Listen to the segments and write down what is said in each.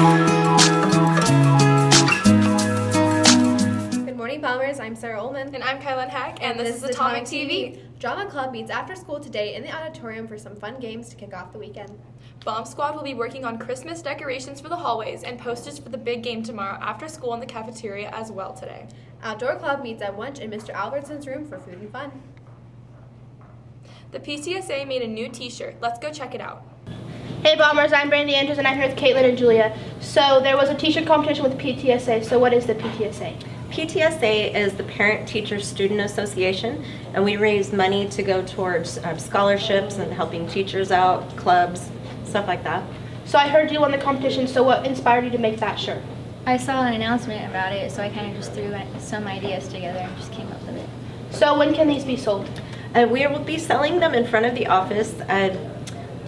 Good morning, Bombers. I'm Sarah Ullman. And I'm Kylan Heck. And, and this, this, is Atomic, Atomic TV. TV. Drama Club meets after school today in the auditorium for some fun games to kick off the weekend. Bomb Squad will be working on Christmas decorations for the hallways and posters for the big game tomorrow after school in the cafeteria as well today. Outdoor Club meets at lunch in Mr. Albertson's room for food and fun. The PTSA made a new t-shirt. Let's go check it out. Hey Bombers, I'm Brandy Andrews and I'm here with Caitlin and Julia. So there was a t-shirt competition with PTSA. So what is the PTSA? PTSA is the Parent Teacher Student Association and we raise money to go towards uh, scholarships and helping teachers out, clubs, stuff like that. So I heard you won the competition, so what inspired you to make that shirt? I saw an announcement about it, so I kind of just threw some ideas together and just came up with it. So when can these be sold? Uh, we will be selling them in front of the office at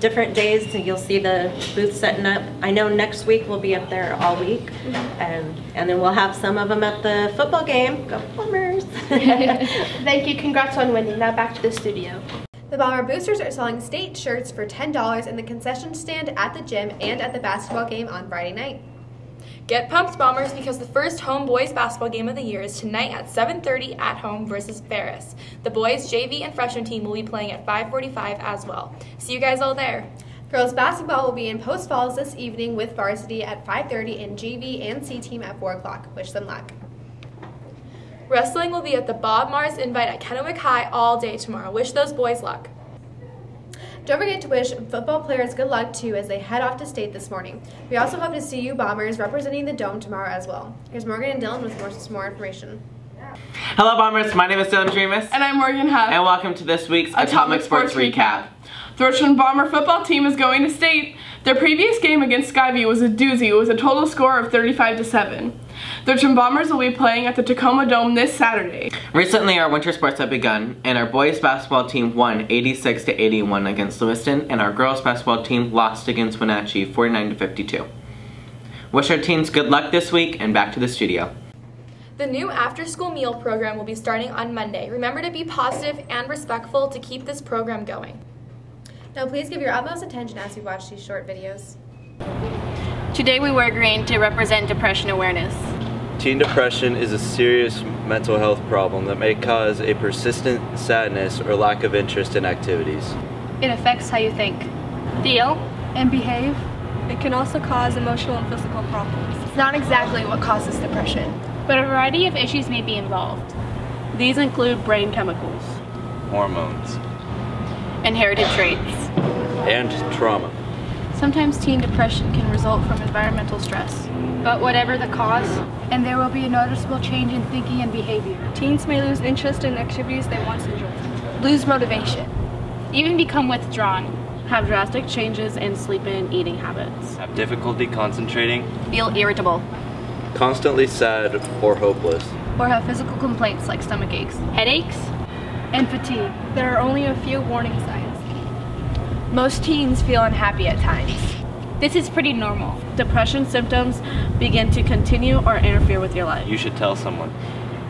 different days so you'll see the booth setting up. I know next week we'll be up there all week, mm -hmm. and, and then we'll have some of them at the football game. Go Bombers! Thank you. Congrats on winning. Now back to the studio. The Bomber Boosters are selling state shirts for $10 in the concession stand at the gym and at the basketball game on Friday night. Get pumped, Bombers, because the first home boys basketball game of the year is tonight at 7.30 at home versus Ferris. The boys, JV, and freshman team will be playing at 5.45 as well. See you guys all there. Girls basketball will be in Post Falls this evening with varsity at 5.30 and JV and C team at 4 o'clock. Wish them luck. Wrestling will be at the Bob Mars Invite at Kennewick High all day tomorrow. Wish those boys luck. Don't forget to wish football players good luck too as they head off to state this morning. We also hope to see you Bombers representing the Dome tomorrow as well. Here's Morgan and Dylan with more, more information. Hello Bombers, my name is Dylan Tremus. And I'm Morgan Huff. And welcome to this week's Atomic, Atomic Sports, Sports, Recap. The Richland Bomber football team is going to state. Their previous game against Skyview was a doozy. It was a total score of 35 to 7. The Richland Bombers will be playing at the Tacoma Dome this Saturday. Recently, our winter sports have begun, and our boys basketball team won 86 to 81 against Lewiston, and our girls basketball team lost against Wenatchee 49 to 52. Wish our teams good luck this week, and back to the studio. The new after-school meal program will be starting on Monday. Remember to be positive and respectful to keep this program going. Now please give your utmost attention as you watch these short videos. Today we wear green to represent depression awareness. Teen depression is a serious mental health problem that may cause a persistent sadness or lack of interest in activities. It affects how you think, feel, and behave. It can also cause emotional and physical problems. It's not exactly what causes depression, but a variety of issues may be involved. These include brain chemicals, hormones, inherited traits, and trauma. Sometimes teen depression can result from environmental stress. But whatever the cause, and there will be a noticeable change in thinking and behavior. Teens may lose interest in activities they once enjoyed. Lose motivation. Even become withdrawn. Have drastic changes in sleep and eating habits. Have difficulty concentrating. Feel irritable. Constantly sad or hopeless. Or have physical complaints like stomach aches, headaches, and fatigue. There are only a few warning signs. Most teens feel unhappy at times. This is pretty normal. Depression symptoms begin to continue or interfere with your life. You should tell someone.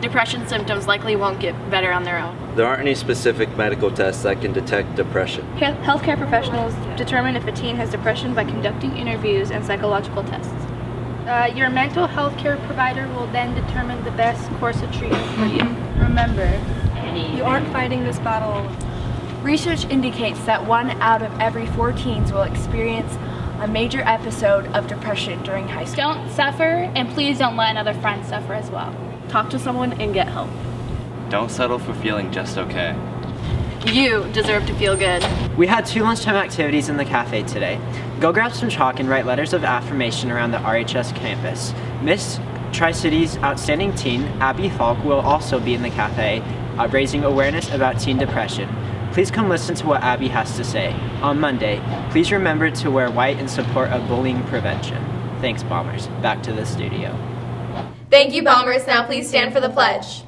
Depression symptoms likely won't get better on their own. There aren't any specific medical tests that can detect depression. Healthcare professionals determine if a teen has depression by conducting interviews and psychological tests. Uh, your mental health care provider will then determine the best course of treatment for you. Remember, you aren't fighting this battle. Research indicates that one out of every four teens will experience a major episode of depression during high school. Don't suffer, and please don't let another friend suffer as well. Talk to someone and get help. Don't settle for feeling just okay. You deserve to feel good. We had two lunchtime activities in the cafe today. Go grab some chalk and write letters of affirmation around the RHS campus. Miss Tri-City's outstanding teen, Abby Falk, will also be in the cafe, uh, raising awareness about teen depression. Please come listen to what Abby has to say. On Monday, please remember to wear white in support of bullying prevention. Thanks, Bombers. Back to the studio. Thank you, Bombers. Now please stand for the pledge.